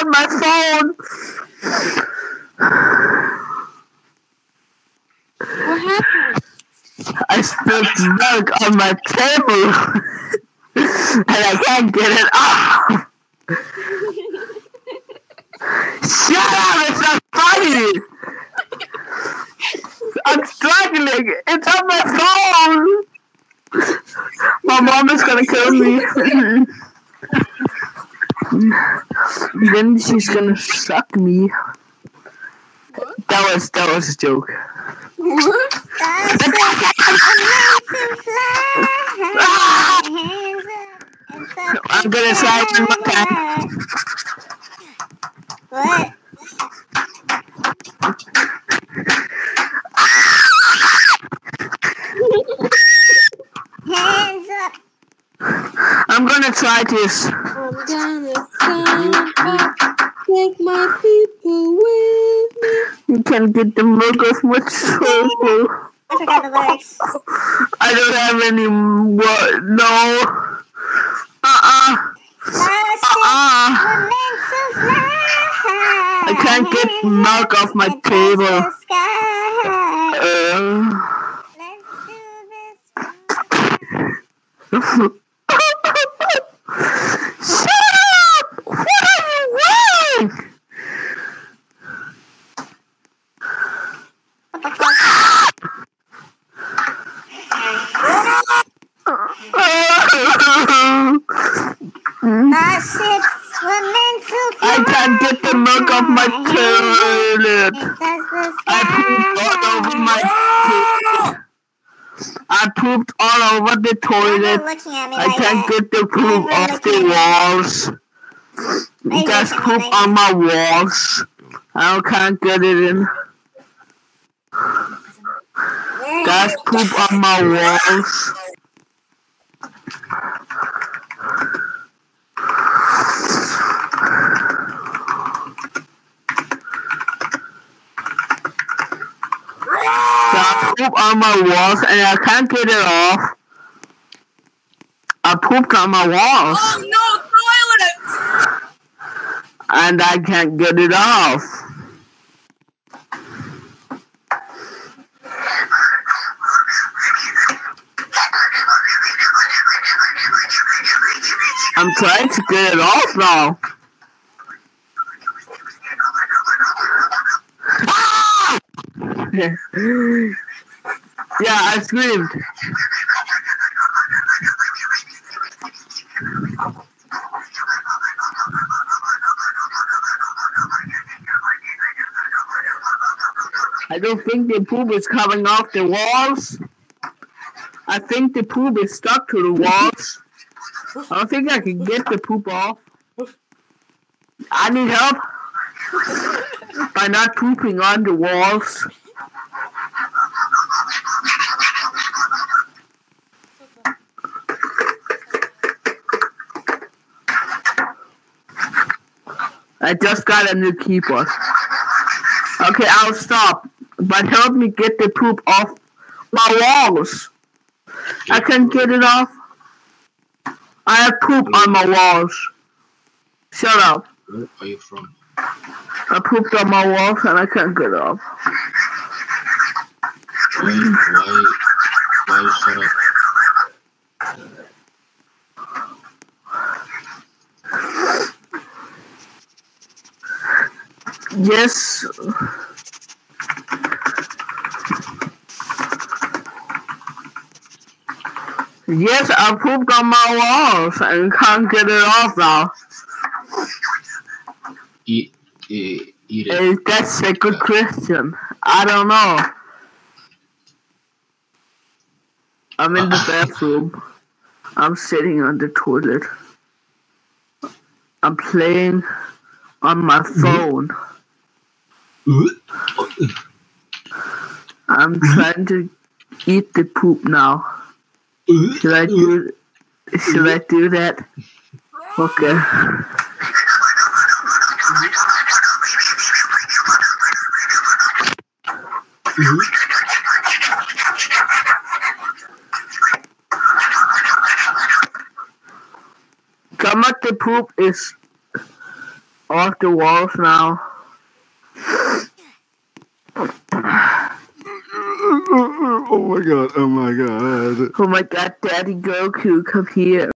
on my phone. What happened? I spilled milk on my table, and I can't get it off. Shut up! It's not funny. I'm struggling. It's on my phone. My mom is gonna kill me. Then she's gonna suck me. That was that was a joke. What? I'm meant to fly. Hands up. and touch I'm gonna the try one more. What? Hands up. I'm gonna try this. Can get the milk of my soul. I forgot the lyrics. I don't have any more. No. Uh-uh. Uh-uh. We're meant to fly. I can't get milk off my table. Uh. Let's do this. Shut up! What are you wearing? What the fuck? That's it. We're meant to fly. I can't get the milk off my toilet. And touch the I pooped all over my toilet. I pooped all over the Why toilet. looking at me I like can't that? get the poop off the walls. There's poop on my walls. I can't get it in. There's poop on my walls. Poop on my walls and I can't get it off. I pooped on my walls Oh no, toilet! and I can't get it off. I'm trying to get it off now. Ah! yeah, I screamed. I don't think the poop is coming off the walls. I think the poop is stuck to the walls. I don't think I can get the poop off. I need help by not pooping on the walls. I just got a new keyboard. Okay, I'll stop. But help me get the poop off my walls. I can't get it off. I have poop on my walls. Shut up. Where are you from? I pooped on my walls and I can't get it off. Why, why, why shut up? Yes. Yes, I pooped on my walls and can't get it off now. Eat, eat, eat it. That's a good question. I don't know. I'm in the bathroom. I'm sitting on the toilet. I'm playing on my phone. Uh? I'm trying to eat the poop now. Should I do? Should I do that? Okay. Some of the poop is off the walls now. Oh my god, oh my god. Oh my god, Daddy Goku, come here.